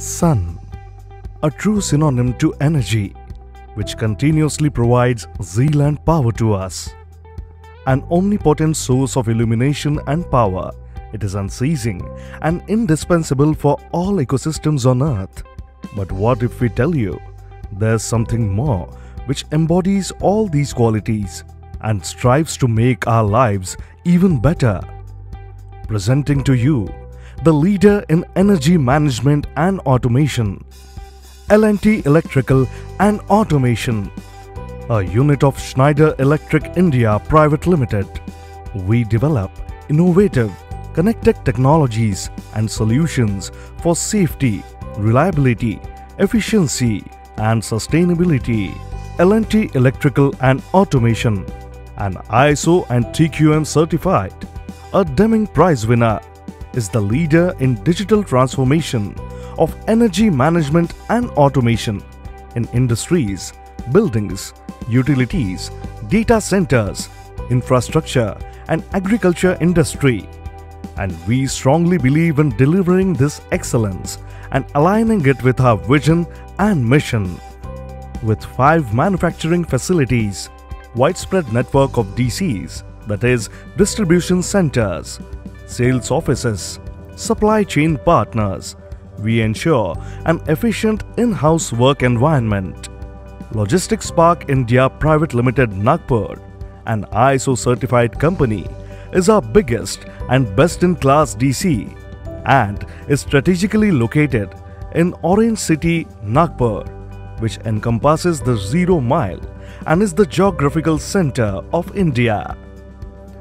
Sun, a true synonym to energy, which continuously provides zeal and power to us. An omnipotent source of illumination and power, it is unceasing and indispensable for all ecosystems on Earth. But what if we tell you there's something more which embodies all these qualities and strives to make our lives even better? Presenting to you the leader in energy management and automation, L&T Electrical and Automation, a unit of Schneider Electric India Private Limited. We develop innovative, connected technologies and solutions for safety, reliability, efficiency and sustainability. L&T Electrical and Automation, an ISO and TQM certified, a Deming Prize winner is the leader in digital transformation of energy management and automation in industries, buildings, utilities, data centers, infrastructure, and agriculture industry. And we strongly believe in delivering this excellence and aligning it with our vision and mission. With five manufacturing facilities, widespread network of DCs, that is, distribution centers, sales offices, supply chain partners, we ensure an efficient in-house work environment. Logistics Park India Private Limited Nagpur, an ISO certified company, is our biggest and best-in-class DC and is strategically located in Orange City, Nagpur, which encompasses the zero mile and is the geographical center of India.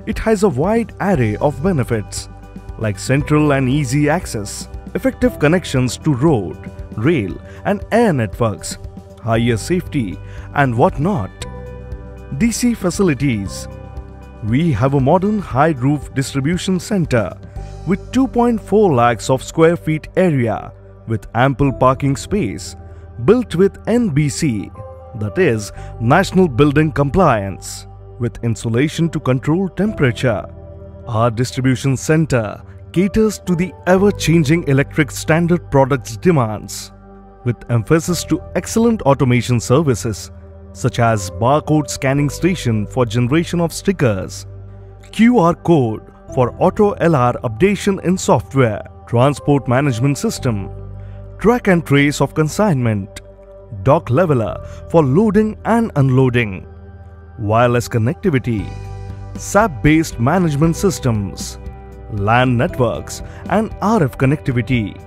It has a wide array of benefits like central and easy access, effective connections to road, rail, and air networks, higher safety, and whatnot. DC facilities. We have a modern high roof distribution center with 2.4 lakhs of square feet area with ample parking space built with NBC that is National Building Compliance with insulation to control temperature. Our distribution center caters to the ever-changing electric standard products demands with emphasis to excellent automation services such as barcode scanning station for generation of stickers, QR code for auto LR updation in software, transport management system, track and trace of consignment, dock leveler for loading and unloading, wireless connectivity, SAP-based management systems, LAN networks and RF connectivity.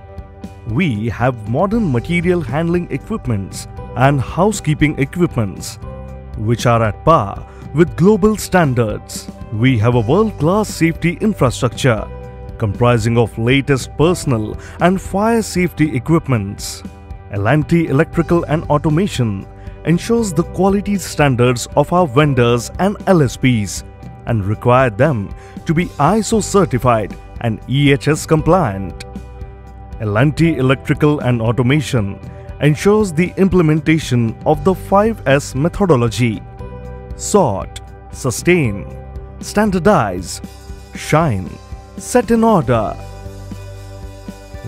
We have modern material handling equipments and housekeeping equipments which are at par with global standards. We have a world-class safety infrastructure comprising of latest personal and fire safety equipments. L&T Electrical and Automation ensures the quality standards of our vendors and LSPs and require them to be ISO certified and EHS compliant. L&T Electrical and Automation ensures the implementation of the 5S methodology. Sort, sustain, standardize, shine, set in order.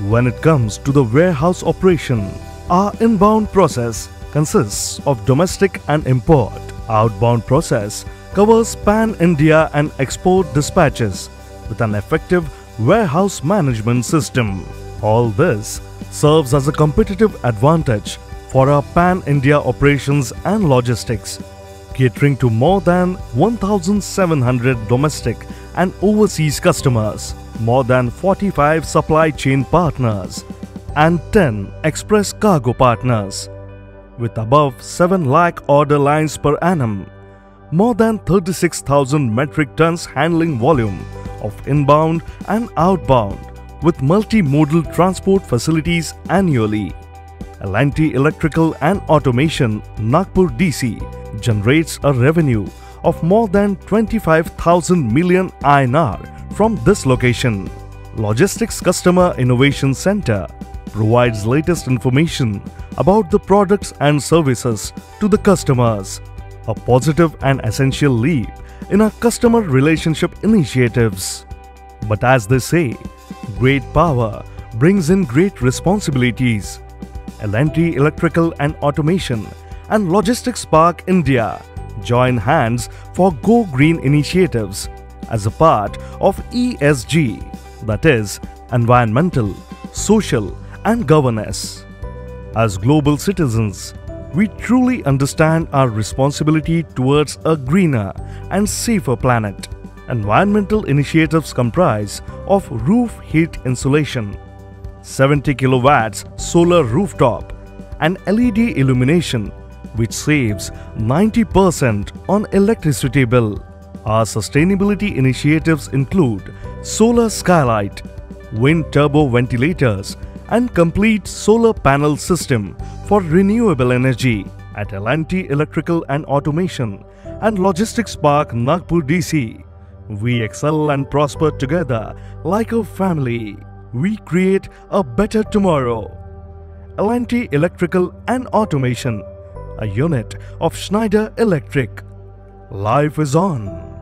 When it comes to the warehouse operation, our inbound process consists of domestic and import. Outbound process covers pan-India and export dispatches with an effective warehouse management system. All this serves as a competitive advantage for our pan-India operations and logistics, catering to more than 1,700 domestic and overseas customers, more than 45 supply chain partners, and 10 express cargo partners. With above 7 lakh order lines per annum, more than 36,000 metric tons handling volume of inbound and outbound with multimodal transport facilities annually. L&T Electrical and Automation Nagpur DC generates a revenue of more than 25,000 million INR from this location. Logistics Customer Innovation Center provides latest information about the products and services to the customers a positive and essential leap in our customer relationship initiatives. But as they say, great power brings in great responsibilities. L&T Electrical and Automation and Logistics Park India join hands for Go Green initiatives as a part of ESG, that is, environmental, social, and governance. As global citizens, we truly understand our responsibility towards a greener and safer planet. Environmental initiatives comprise of roof heat insulation, 70 kilowatts solar rooftop, and LED illumination which saves 90% on electricity bill. Our sustainability initiatives include solar skylight, wind turbo ventilators, and complete solar panel system for renewable energy at L&T Electrical and Automation and Logistics Park Nagpur DC. We excel and prosper together like a family. We create a better tomorrow. L&T Electrical and Automation, a unit of Schneider Electric. Life is on.